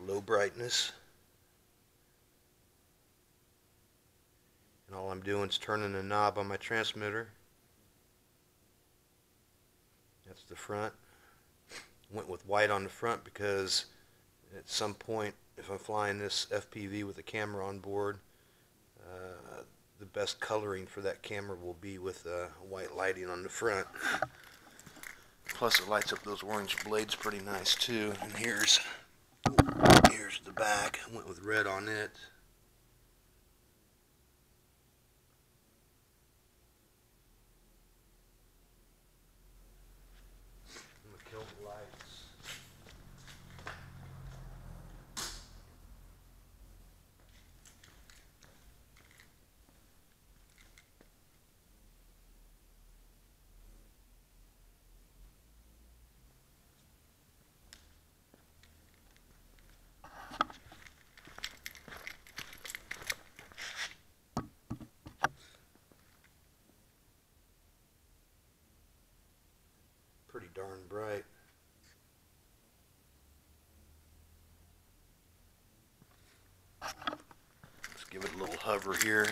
low brightness. And all I'm doing is turning the knob on my transmitter. That's the front. Went with white on the front because at some point, if I'm flying this FPV with a camera on board, uh, the best coloring for that camera will be with uh, white lighting on the front. Plus it lights up those orange blades pretty nice too. And here's here's the back. I went with red on it. I'm gonna kill the lights. Pretty darn bright. Let's give it a little hover here.